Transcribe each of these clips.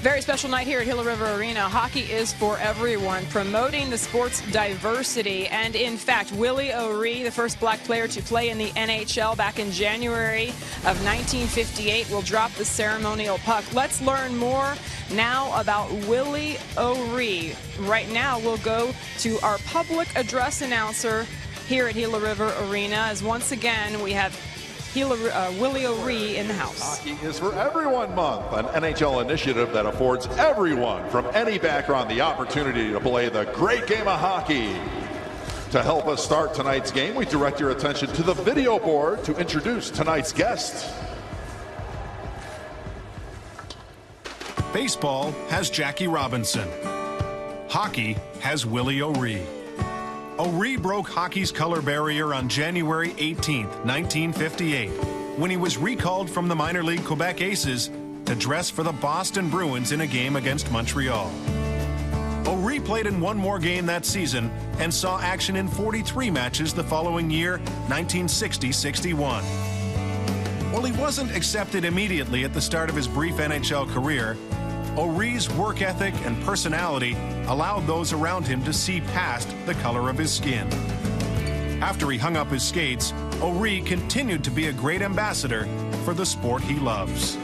Very special night here at Gila River Arena. Hockey is for everyone, promoting the sport's diversity. And in fact, Willie O'Ree, the first black player to play in the NHL back in January of 1958, will drop the ceremonial puck. Let's learn more now about Willie O'Ree. Right now, we'll go to our public address announcer here at Gila River Arena as once again we have Gila, uh, Willie O'Ree in the house. Hockey is for Everyone Month, an NHL initiative that affords everyone from any background the opportunity to play the great game of hockey. To help us start tonight's game, we direct your attention to the video board to introduce tonight's guest. Baseball has Jackie Robinson. Hockey has Willie O'Ree. O'Ree broke hockey's color barrier on January 18, 1958, when he was recalled from the minor league Quebec Aces to dress for the Boston Bruins in a game against Montreal. O'Ree played in one more game that season and saw action in 43 matches the following year, 1960-61. While he wasn't accepted immediately at the start of his brief NHL career, O'Ree's work ethic and personality allowed those around him to see past the color of his skin. After he hung up his skates, O'Ree continued to be a great ambassador for the sport he loves.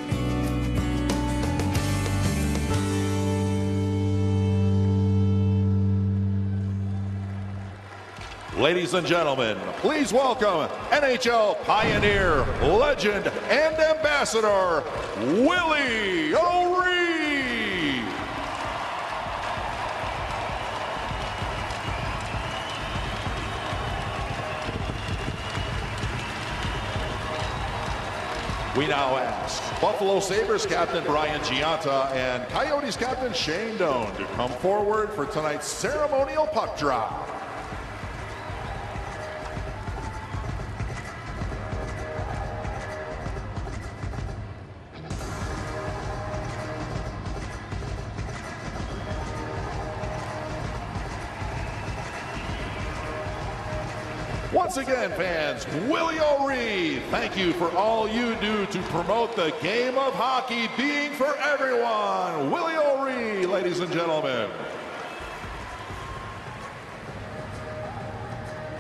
Ladies and gentlemen, please welcome NHL pioneer, legend, and ambassador, Willie O'Ree. We now ask Buffalo Sabres captain Brian Gionta and Coyotes captain Shane Doan to come forward for tonight's ceremonial puck drop. Once again, fans, Willie O'Ree, thank you for all you do to promote the game of hockey being for everyone. Willie O'Ree, ladies and gentlemen.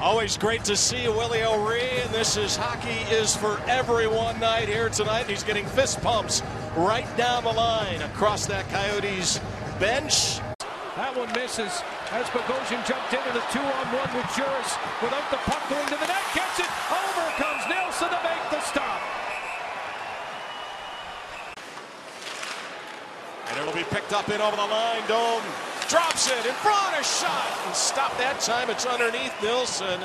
Always great to see you, Willie O'Ree, and this is Hockey is for Everyone night here tonight. He's getting fist pumps right down the line across that Coyotes bench. That one misses as Bogosian jumped into the two-on-one with Juris without the puck going to the net. Gets it. Over comes Nilsson to make the stop. And it'll be picked up in over the line. Dome drops it in front. A shot. And stop that time. It's underneath Nilsson.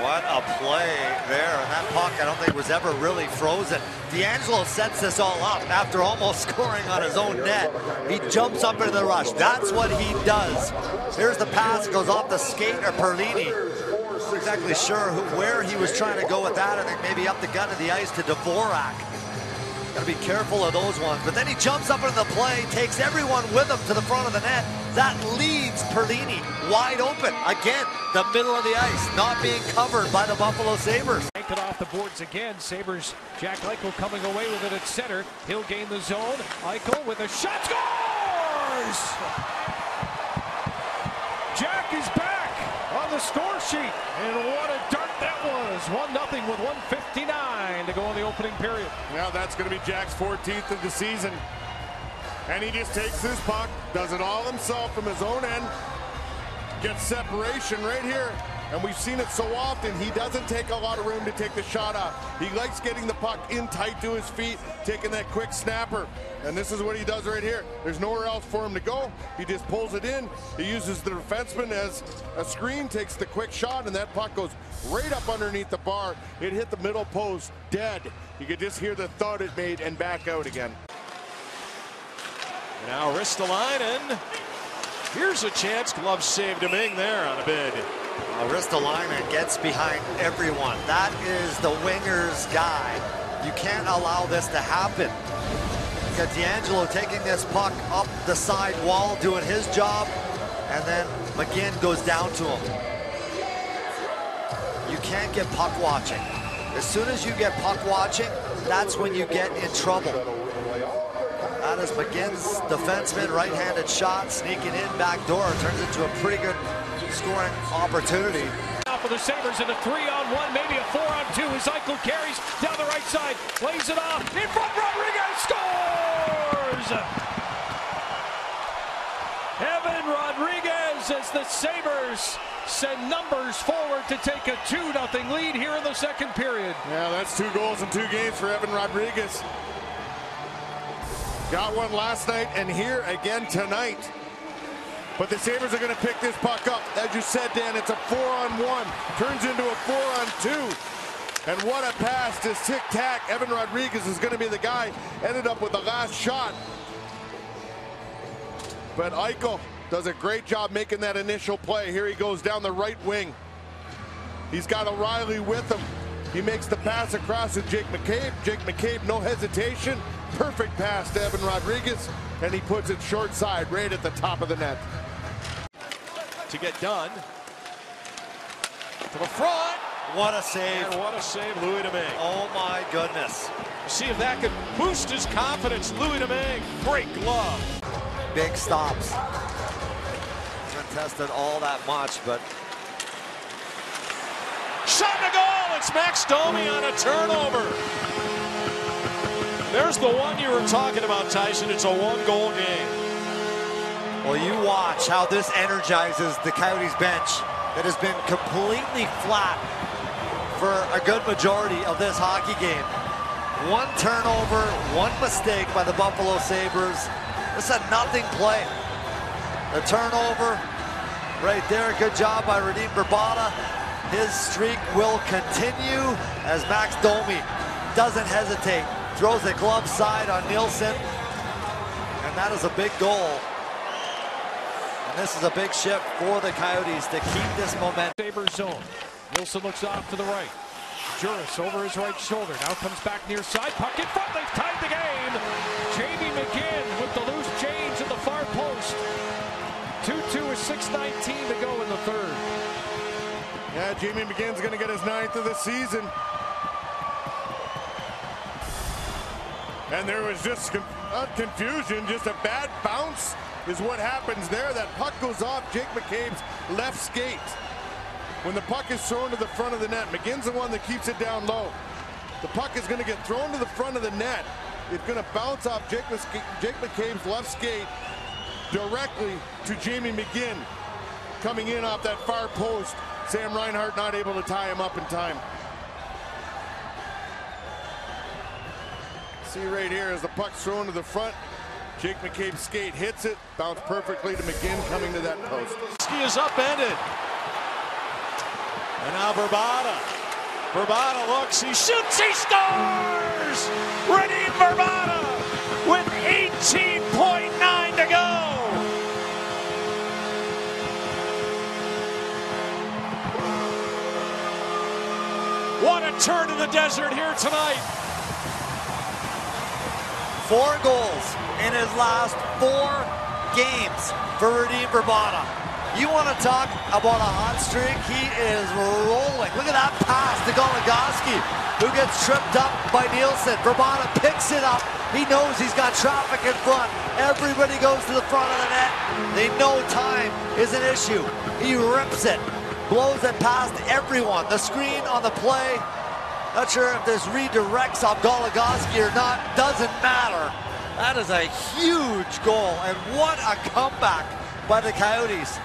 What a play there. And that puck, I don't think was ever really frozen. DeAngelo sets this all up after almost scoring on his own net. He jumps up into the rush. That's what he does. Here's the pass, goes off the skate or Perlini. Not exactly sure who, where he was trying to go with that. I think maybe up the gut of the ice to Dvorak. Got to be careful of those ones. But then he jumps up into the play, takes everyone with him to the front of the net. That leaves Perlini wide open. Again, the middle of the ice, not being covered by the Buffalo Sabres. Yanked it off the boards again. Sabres, Jack Eichel coming away with it at center. He'll gain the zone. Eichel with a shot. Scores! Jack is back the score sheet. And what a dart that was. 1-0 with 159 to go in the opening period. Now that's going to be Jack's 14th of the season. And he just takes his puck, does it all himself from his own end, gets separation right here. And we've seen it so often, he doesn't take a lot of room to take the shot out. He likes getting the puck in tight to his feet, taking that quick snapper. And this is what he does right here. There's nowhere else for him to go. He just pulls it in. He uses the defenseman as a screen, takes the quick shot, and that puck goes right up underneath the bar. It hit the middle post dead. You could just hear the thud it made and back out again. Now Ristolainen. Here's a chance. Glove saved him in there on a bid. Uh, Ristolainen gets behind everyone. That is the winger's guy. You can't allow this to happen. Got DeAngelo taking this puck up the side wall, doing his job, and then McGinn goes down to him. You can't get puck watching. As soon as you get puck watching, that's when you get in trouble. That is McGinn's defenseman, right-handed shot, sneaking in back door, turns into a pretty good scoring opportunity. Now for the Sabres in a three-on-one, maybe a four-on-two as Eichel carries down the right side, lays it off, in front, Rodrigues scores! Evan Rodrigues as the Sabres send numbers forward to take a 2-0 lead here in the second period. Yeah, that's two goals in two games for Evan Rodrigues. Got one last night and here again tonight. But the Sabres are going to pick this puck up. As you said, Dan, it's a four-on-one. Turns into a four-on-two. And what a pass to tic-tac. Evan Rodrigues is going to be the guy. Ended up with the last shot. But Eichel does a great job making that initial play. Here he goes down the right wing. He's got O'Reilly with him. He makes the pass across to Jake McCabe. Jake McCabe, no hesitation. Perfect pass to Evan Rodrigues, and he puts it short side right at the top of the net. To get done. To the front. What a save. And what a save, Louis Domingue. Oh my goodness. See if that can boost his confidence. Louis Domingue, great glove. Big stops. Hasn't tested all that much, but Shot to goal. It's Max Domi on a turnover. There's the one you were talking about, Tyson. It's a one-goal game. well, you watch how this energizes the Coyotes bench that has been completely flat for a good majority of this hockey game. One turnover, one mistake by the Buffalo Sabres. This is a nothing play. The turnover right there. Good job by Radim Vrbata. His streak will continue as Max Domi doesn't hesitate. Throws a glove side on Nilsson. And that is a big goal. And this is a big shift for the Coyotes to keep this momentum. Sabres zone. Nilsson looks off to the right. Juris over his right shoulder. Now comes back near side. Puck in front. They've tied the game. Jamie McGinn with the loose change at the far post. 2-2 with 6.19 to go in the third. Yeah, Jamie McGinn's going to get his ninth of the season. And there was just con uh, confusion, just a bad bounce is what happens there. That puck goes off Jake McCabe's left skate. When the puck is thrown to the front of the net, McGinn's the one that keeps it down low. The puck is going to get thrown to the front of the net. It's going to bounce off Jake, Jake McCabe's left skate directly to Jamie McGinn coming in off that far post. Sam Reinhart not able to tie him up in time. See right here as the puck's thrown to the front. Jake McCabe's skate hits it, bounced perfectly to McGinn coming to that post. Ski is upended. And now Vrbata. Vrbata looks, he shoots, he scores! Radim Vrbata with 18.9 to go. What a turn in the desert here tonight. Four goals in his last four games for Radim Vrbata. You want to talk about a hot streak? He is rolling. Look at that pass to Goligoski, who gets tripped up by Nilsson. Vrbata picks it up. He knows he's got traffic in front. Everybody goes to the front of the net. They know time is an issue. He rips it, blows it past everyone. The screen on the play. Not sure if this redirects off Goligoski or not. Doesn't matter. That is a huge goal, and what a comeback by the Coyotes.